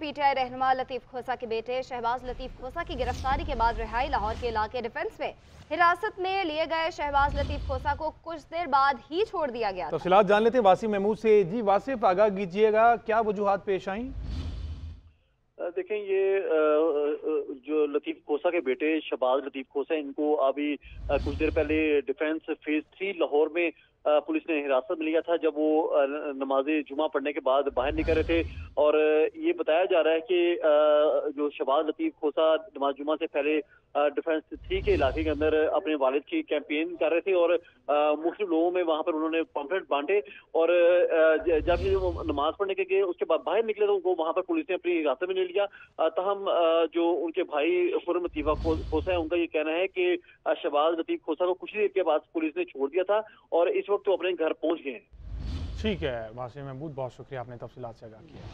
PTI रहनुमा लतीफ खोसा के बेटे शहबाज लतीफ खोसा की गिरफ्तारी के बाद रिहाई लाहौर के इलाके डिफेंस में। हिरासत में लिए गए शहबाज लतीफ खोसा को कुछ देर बाद ही छोड़ दिया गया तफसीलात जान लेते हैं वासी महमूद से। जी वासिफ आगा कीजिएगा। क्या वजूहत पेश आई? देखें ये खोसा के बेटे शबाज लतीफ खोसा, इनको अभी कुछ देर पहले डिफेंस फ़ेज़ थ्री लाहौर में पुलिस ने हिरासत में लिया था, जब वो नमाज़ जुमा पढ़ने के बाद बाहर निकल रहे थे। और, ये बताया जा रहा है कि जो शबाज लतीफ खोसा नमाज़ जुमा से पहले डिफेंस थ्री के इलाके के अंदर अपने वालिद की कैंपेन कर रहे थे और मुस्लिम लोगों में वहाँ पर उन्होंने पम्फलेट बांटे और जब ये नमाज़ पढ़ने के गए, उसके बाद बाहर निकले तो वो वहाँ पर पुलिस ने अपनी हिरासत में ले लिया। तहम जो उनके भाई खुरम लतीफा खोसा है, उनका ये कहना है कि शहबाज लतीफ खोसा को कुछ देर के बाद पुलिस ने छोड़ दिया था और इस वक्त वो अपने घर पहुँच गए ठीक है, वासिम महमूद, बहुत शुक्रिया, आपने तफसीत से आगाह किया।